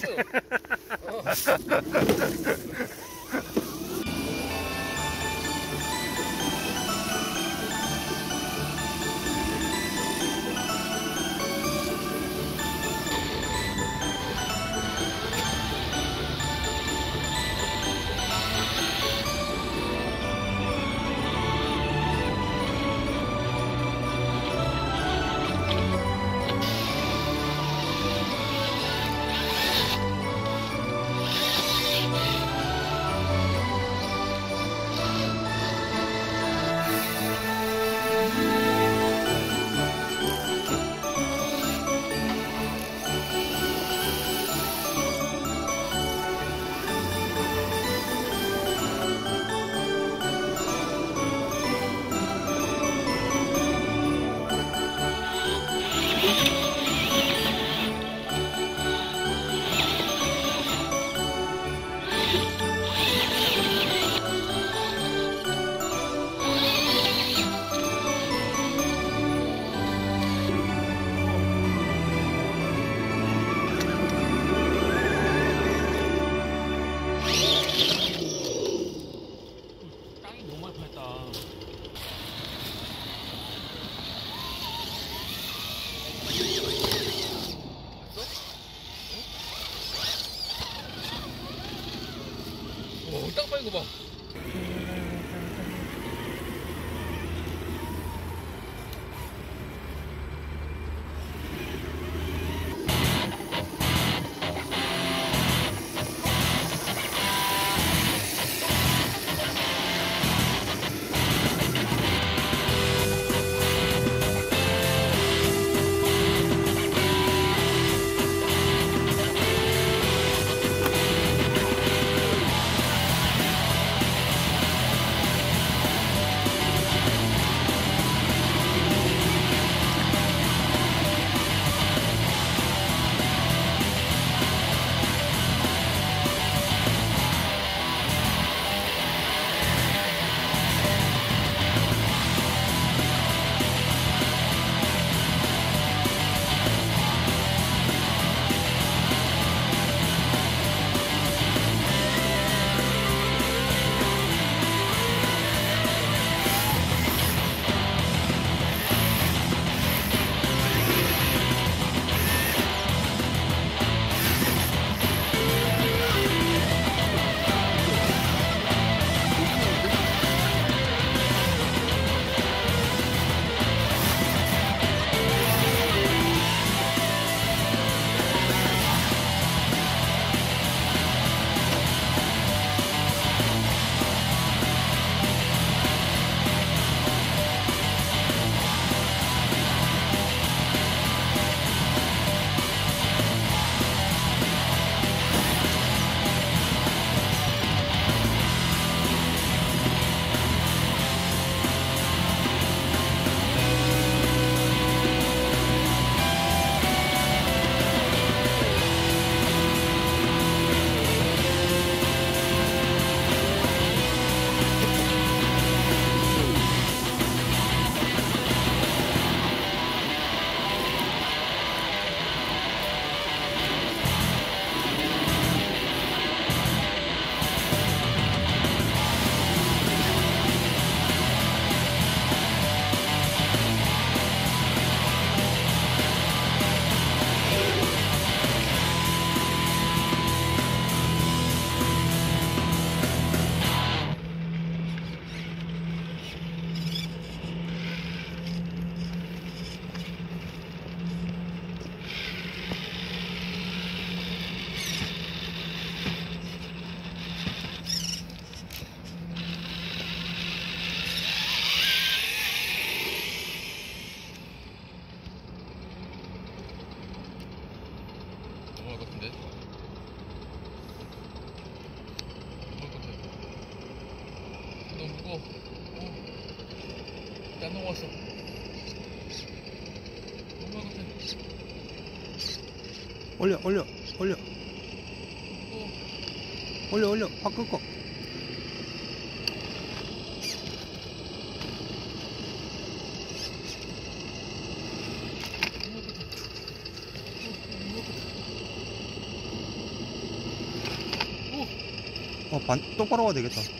ハハハハ! 어. 어. 넘어왔어. 넘어갔네. 올려, 올려, 올려. 어. 올려, 올려. 확 꺾어. 어, 반, 똑바로 가야 되겠다.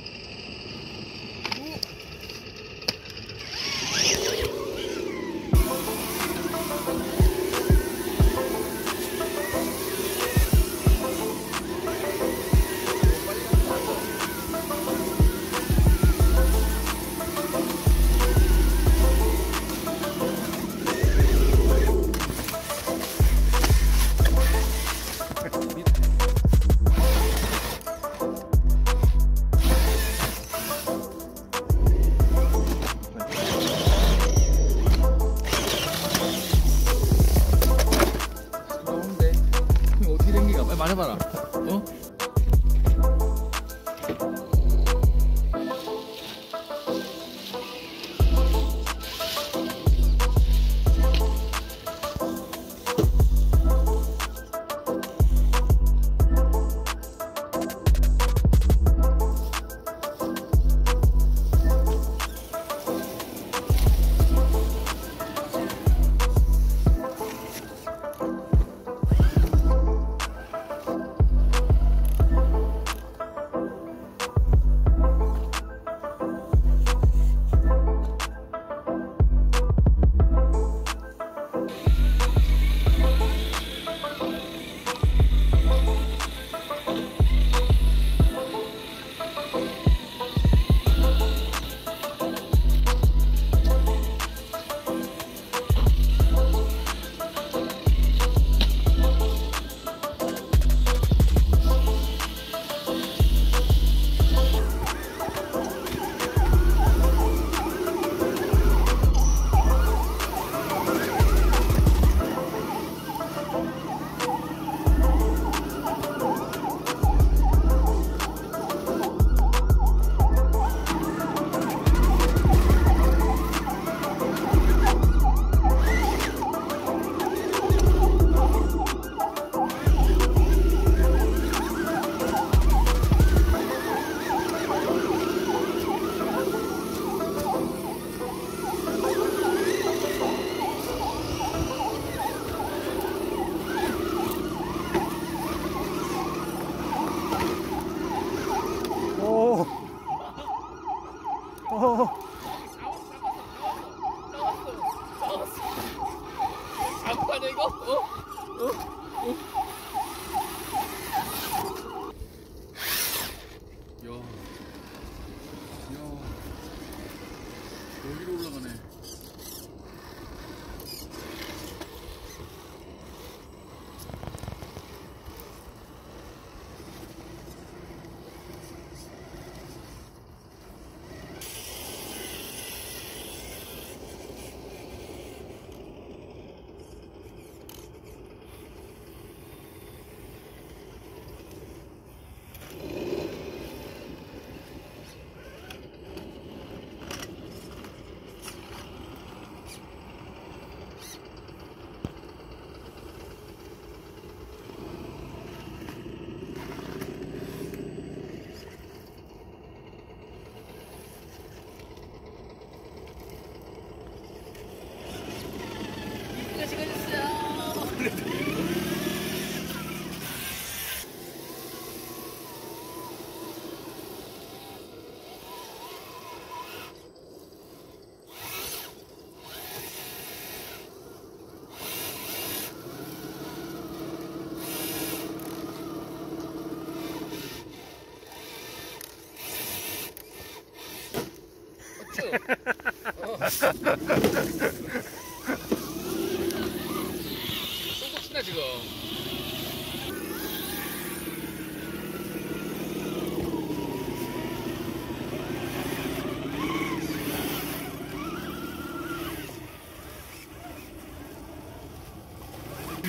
쏘고 치나 지금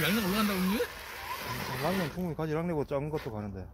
양양 올라간다고 형님? 랑면 충분히 가지 랑내보 작은 것도 가는데.